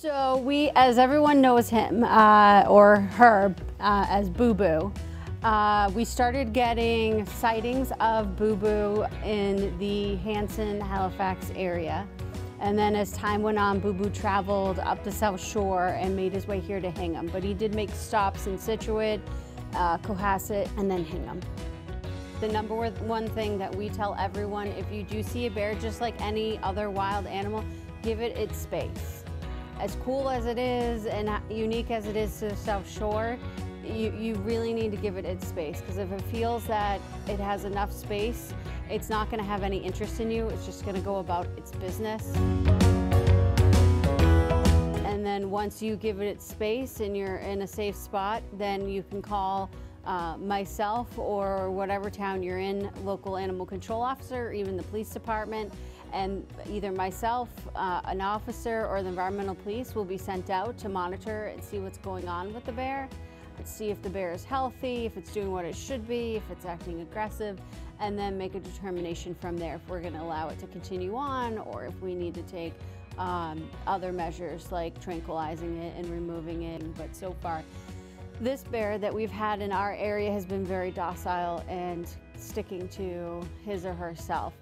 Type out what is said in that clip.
He, as everyone knows him, uh, or her, uh, as Boo Boo. Uh, we started getting sightings of Boo Boo in the Hanson, Halifax area. And then as time went on, Boo Boo traveled up the South Shore and made his way here to Hingham. But he did make stops in Scituate, uh, Cohasset, and then Hingham. The number one thing that we tell everyone, if you do see a bear, just like any other wild animal, give it its space. As cool as it is and unique as it is to South Shore, you, you really need to give it its space because if it feels that it has enough space, it's not going to have any interest in you. It's just going to go about its business. And then once you give it its space and you're in a safe spot, then you can call uh, myself or whatever town you're in, local animal control officer, or even the police department, and either myself, uh, an officer, or the environmental police will be sent out to monitor and see what's going on with the bear see if the bear is healthy, if it's doing what it should be, if it's acting aggressive, and then make a determination from there if we're going to allow it to continue on or if we need to take um, other measures like tranquilizing it and removing it. But so far, this bear that we've had in our area has been very docile and sticking to his or herself.